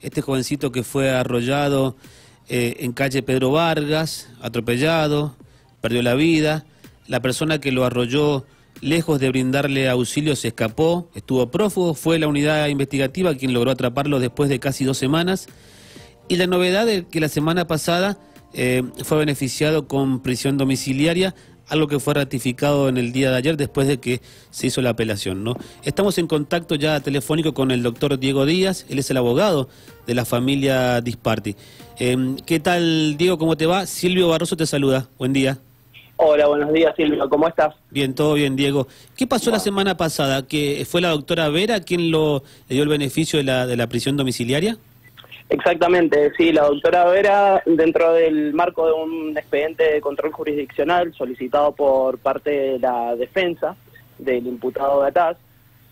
este jovencito que fue arrollado eh, en calle Pedro Vargas, atropellado, perdió la vida. La persona que lo arrolló, lejos de brindarle auxilio, se escapó, estuvo prófugo, fue la unidad investigativa quien logró atraparlo después de casi dos semanas. Y la novedad es que la semana pasada eh, fue beneficiado con prisión domiciliaria algo que fue ratificado en el día de ayer después de que se hizo la apelación. ¿no? Estamos en contacto ya telefónico con el doctor Diego Díaz, él es el abogado de la familia Disparti. Em, ¿Qué tal, Diego? ¿Cómo te va? Silvio Barroso te saluda. Buen día. Hola, buenos días, Silvio. ¿Cómo estás? Bien, todo bien, Diego. ¿Qué pasó la semana pasada? ¿Que fue la doctora Vera quien lo, le dio el beneficio de la, de la prisión domiciliaria? Exactamente, sí, la doctora Vera, dentro del marco de un expediente de control jurisdiccional solicitado por parte de la defensa del imputado Gataz,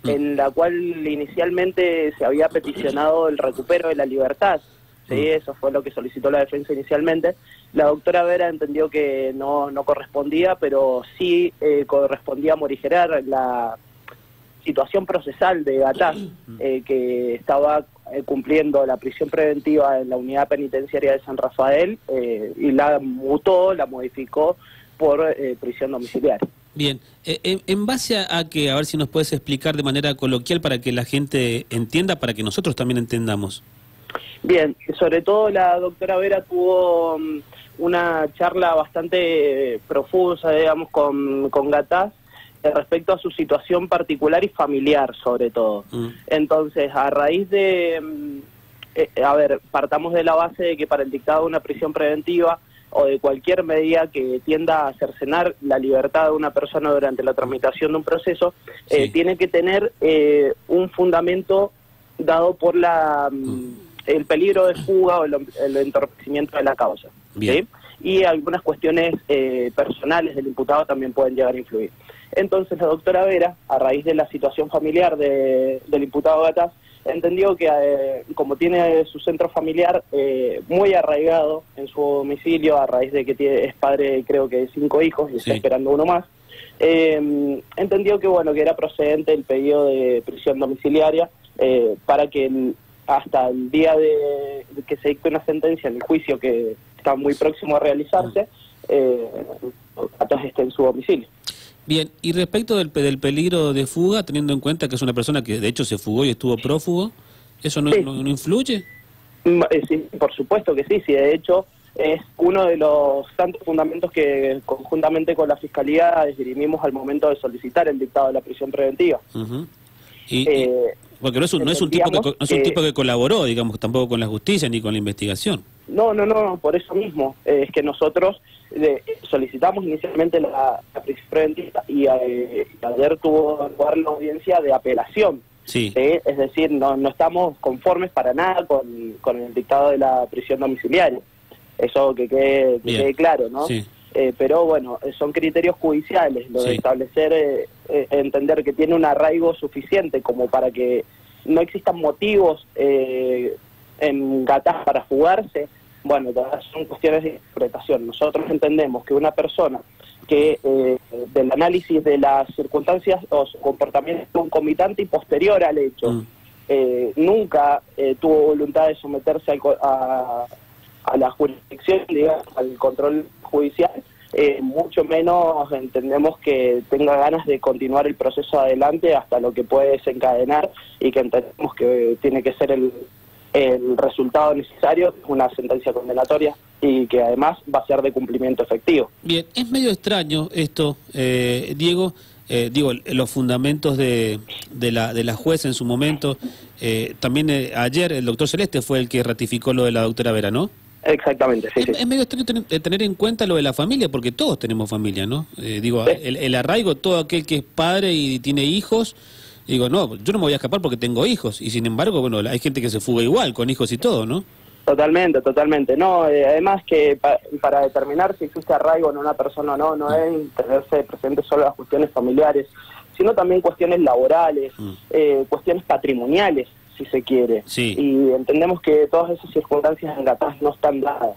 mm. en la cual inicialmente se había peticionado el recupero de la libertad, sí, mm. eso fue lo que solicitó la defensa inicialmente. La doctora Vera entendió que no, no correspondía, pero sí eh, correspondía morigerar la situación procesal de Gataz, eh, que estaba eh, cumpliendo la prisión preventiva en la unidad penitenciaria de San Rafael eh, y la mutó, la modificó por eh, prisión domiciliaria. Bien, en, base a, que, a ver si nos puedes explicar de manera coloquial para que la gente entienda, para que nosotros también entendamos. Bien, sobre todo la doctora Vera tuvo mm, una charla bastante profusa, digamos, con, con Gataz, respecto a su situación particular y familiar, sobre todo. Mm. Entonces, a raíz de, mm, eh, a ver, partamos de la base de que para el dictado de una prisión preventiva o de cualquier medida que tienda a cercenar la libertad de una persona durante la tramitación de un proceso, eh, tiene que tener eh, un fundamento dado por la mm, el peligro de fuga o el, entorpecimiento de la causa. Y algunas cuestiones personales del imputado también pueden llegar a influir. Entonces la doctora Vera, a raíz de la situación familiar del imputado Gatas, entendió que eh, como tiene su centro familiar eh, muy arraigado en su domicilio, a raíz de que tiene, es padre creo que de cinco hijos y está esperando uno más, eh, entendió que bueno que era procedente el pedido de prisión domiciliaria para que hasta el día de, que se dicte una sentencia en el juicio que está muy próximo a realizarse, eh, esté en su domicilio. Bien, y respecto del, del peligro de fuga, teniendo en cuenta que es una persona que de hecho se fugó y estuvo prófugo, ¿eso no, no, influye? Mm, eh, sí, por supuesto que sí, sí, de hecho es uno de los tantos fundamentos que conjuntamente con la Fiscalía esgrimimos al momento de solicitar el dictado de la prisión preventiva. y, eh, porque no es un, no es un tipo que, no es un tipo que colaboró, digamos, tampoco con la justicia ni con la investigación. No, no, no, por eso mismo. es que nosotros solicitamos inicialmente la, prisión preventiva y eh, ayer tuvo lugar la audiencia de apelación. Sí. Es decir, no, no estamos conformes para nada con, con el dictado de la prisión domiciliaria. Eso que quede, que quede claro, ¿no? Eh, pero bueno, son criterios judiciales, lo de establecer, eh, entender que tiene un arraigo suficiente como para que no existan motivos en Gatás para fugarse, bueno, son cuestiones de interpretación. Nosotros entendemos que una persona que eh, del análisis de las circunstancias o su comportamiento concomitante y posterior al hecho mm. eh, nunca eh, tuvo voluntad de someterse a, la jurisdicción, digamos, al control judicial, mucho menos entendemos que tenga ganas de continuar el proceso adelante hasta lo que puede desencadenar y que entendemos que tiene que ser el el resultado necesario, una sentencia condenatoria y que además va a ser de cumplimiento efectivo. Bien, es medio extraño esto, eh, Diego. Eh, digo, los fundamentos de, de, la, de la jueza en su momento. Eh, también ayer el doctor Celeste fue el que ratificó lo de la doctora Vera, ¿no? Exactamente, sí. Es, medio extraño tener, en cuenta lo de la familia, porque todos tenemos familia, ¿no? digo, el, el, arraigo, todo aquel que es padre y tiene hijos, digo, no, yo no me voy a escapar porque tengo hijos. Y sin embargo, bueno, hay gente que se fuga igual, con hijos y todo, ¿no? Totalmente, totalmente. No, eh, además que para determinar si existe arraigo en una persona o no, no es tenerse presente solo las cuestiones familiares, sino también cuestiones laborales, mm. eh, cuestiones patrimoniales, si se quiere. Sí. Y entendemos que todas esas circunstancias en Gatás no están dadas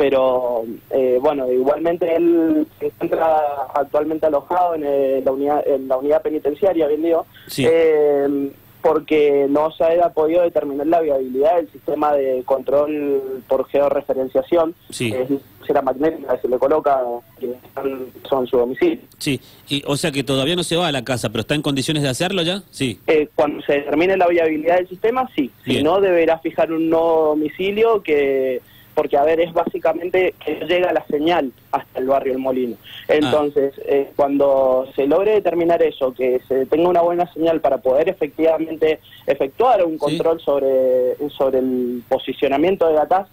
pero eh, bueno, igualmente él se encuentra actualmente alojado en, eh, la, unidad, en la unidad penitenciaria, bien digo, eh, porque no se haya podido determinar la viabilidad del sistema de control por georreferenciación, Sí. que es la magnética que se le coloca son su domicilio. Sí, y, o sea que todavía no se va a la casa, pero está en condiciones de hacerlo ya. Sí. Eh, cuando se determine la viabilidad del sistema, sí. Si no, deberá fijar un nuevo domicilio que, porque a ver, es básicamente que llega la señal hasta el barrio El Molino. Entonces, eh, cuando se logre determinar eso, que se tenga una buena señal para poder efectivamente efectuar un control sobre, sobre el posicionamiento de Gataz,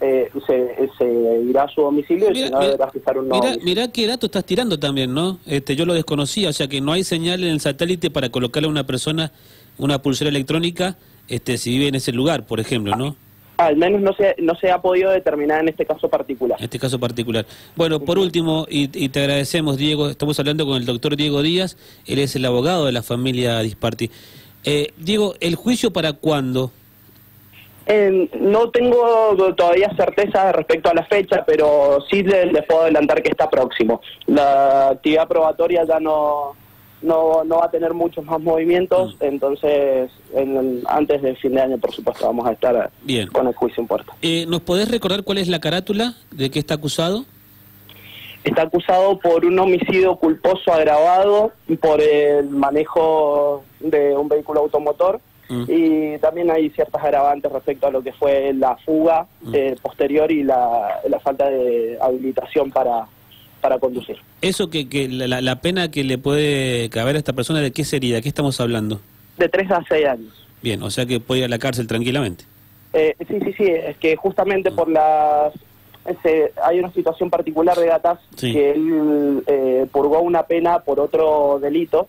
eh, se, se irá a su domicilio y si no, deberá fijar un nuevo mira, mira qué dato estás tirando también, ¿no? Este, yo lo desconocía, o sea que no hay señal en el satélite para colocarle a una persona una pulsera electrónica este, si vive en ese lugar, por ejemplo, ¿no? Al menos no se, no se ha podido determinar en este caso particular. En este caso particular. Bueno, por último, y, y te agradecemos, Diego, estamos hablando con el doctor Diego Díaz, él es el abogado de la familia Disparti. Eh, Diego, ¿el juicio para cuándo? Eh, no tengo todavía certeza respecto a la fecha, pero sí le- les, puedo adelantar que está próximo. La actividad probatoria ya no, no, no va a tener muchos más movimientos, entonces en el- antes del fin de año, por supuesto, vamos a estar Bien. con el juicio en puerta. Eh, ¿Nos podés recordar cuál es la carátula de qué está acusado? Está acusado por un homicidio culposo agravado por el manejo de un vehículo automotor Mm. y también hay ciertas agravantes respecto a lo que fue la fuga Mm. eh, posterior y la, la falta de habilitación para, para conducir. Eso que, que la, pena que le puede caber a esta persona, ¿de qué sería? ¿De qué estamos hablando? De 3 a 6 años. Bien, o sea que puede ir a la cárcel tranquilamente. Eh, sí, sí, sí, es que justamente por las... ese- hay una situación particular de Gatas Sí. que él eh, purgó una pena por otro delito,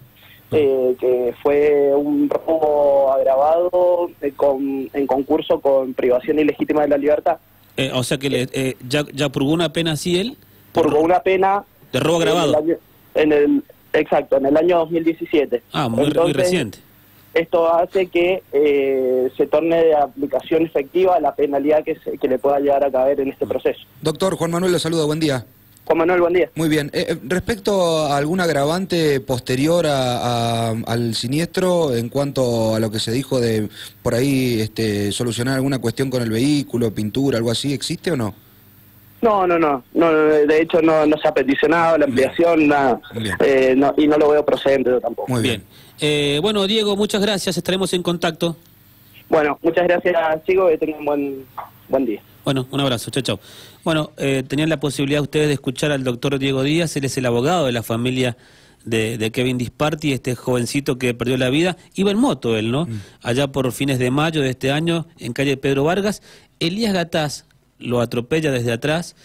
eh, que fue un robo agravado eh, con, en concurso con privación ilegítima de la libertad. Eh, o sea que le, eh, ya, ya purgó una pena así él. Purgó una pena... De robo en el agravado. año- En el, exacto, en el año 2017. Ah, muy, muy Entonces, reciente. Esto hace que eh, se torne de aplicación efectiva la penalidad que, se- que le pueda llegar a caer en este proceso. Doctor Juan Manuel, lo saludo, buen día. Juan Manuel, buen día. Muy bien. Eh, eh, respecto a algún agravante posterior a- a- al siniestro, en cuanto a lo que se dijo de por ahí este, solucionar alguna cuestión con el vehículo, pintura, algo así, ¿existe o no? No, no, no, no, de hecho no, no se ha peticionado la ampliación, nada, Bien. Eh, no- y no lo veo procedente yo tampoco. Muy Bien. bien. Eh, bueno, Diego, muchas gracias. Estaremos en contacto. Bueno, muchas gracias chicos, que tengan buen, buen día. Bueno, un abrazo. Chao, chao. Bueno, eh, tenían la posibilidad ustedes de escuchar al doctor Diego Díaz. Él es el abogado de la familia de, de Kevin Disparti, este jovencito que perdió la vida. Iba en moto él, ¿no? Allá por fines de mayo de este año, en calle Pedro Vargas. Elías Gataz lo atropella desde atrás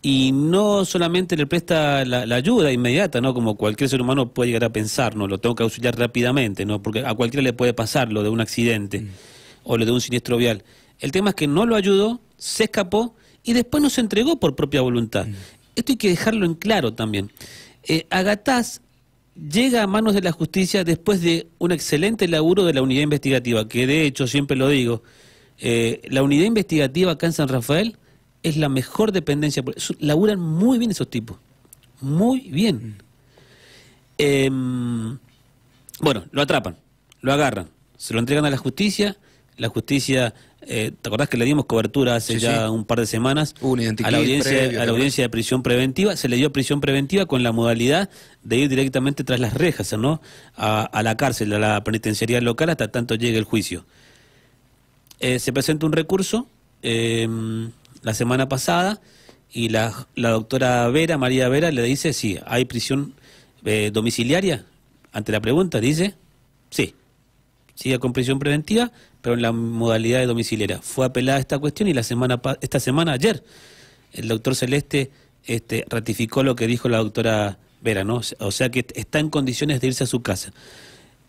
y no solamente le presta la, la ayuda inmediata, ¿no? Como cualquier ser humano puede llegar a pensar, ¿no? Lo tengo que auxiliar rápidamente, ¿no? Porque a cualquiera le puede pasar lo de un accidente o lo de un siniestro vial. El tema es que no lo ayudó, se escapó y después no se entregó por propia voluntad. Esto hay que dejarlo en claro también. Eh, Agataz llega a manos de la justicia después de un excelente laburo de la unidad investigativa, que de hecho, siempre lo digo, eh, la unidad investigativa acá en San Rafael es la mejor dependencia. Su- Laburan muy bien esos tipos. Muy bien. Em, bueno, lo atrapan, lo agarran, se lo entregan a la justicia. La justicia, eh, ¿te acordás que le dimos cobertura hace Sí, ya sí. un par de semanas a la audiencia, previo, a la audiencia de prisión preventiva? Se le dio prisión preventiva con la modalidad de ir directamente tras las rejas, ¿no? A, a la cárcel, a la penitenciaría local hasta tanto llegue el juicio. Eh, se presenta un recurso eh, la semana pasada y la, la doctora Vera, María Vera, le dice, sí, hay prisión eh, domiciliaria. Ante la pregunta, dice, sí, sigue con prisión preventiva, pero en la modalidad de domiciliaria. Fue apelada esta cuestión y la semana esta semana, ayer, el doctor Celeste este, ratificó lo que dijo la doctora Vera, ¿no? O sea que está en condiciones de irse a su casa.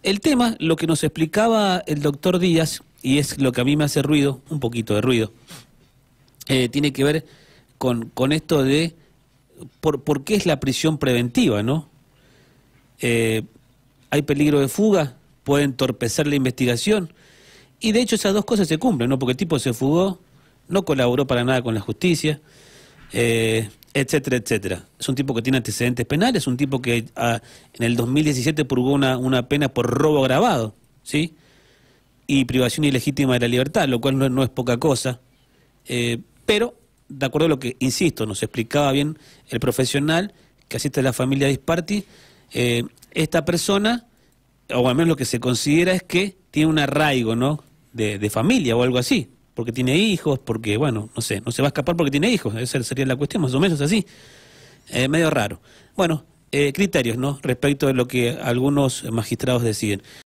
El tema, lo que nos explicaba el doctor Díaz, y es lo que a mí me hace ruido, un poquito de ruido, eh, tiene que ver con, con esto de por, por qué es la prisión preventiva, ¿no? Eh, hay peligro de fuga, puede entorpecer la investigación, y de hecho esas dos cosas se cumplen, ¿no? Porque el tipo se fugó, no colaboró para nada con la justicia, eh, etcétera, etcétera. Es un tipo que tiene antecedentes penales, un tipo que ah, en el 2017 purgó una, una pena por robo agravado, ¿sí? Y privación ilegítima de la libertad, lo cual no, es poca cosa. Eh, pero, de acuerdo a lo que, insisto, nos explicaba bien el profesional que asiste a la familia Disparti, eh, esta persona, o al menos lo que se considera es que tiene un arraigo, ¿no? De, de, familia o algo así, porque tiene hijos, porque, bueno, no sé, no se va a escapar porque tiene hijos, esa sería la cuestión, más o menos así. Eh, medio raro. Bueno, criterios, ¿no? Respecto de lo que algunos magistrados deciden.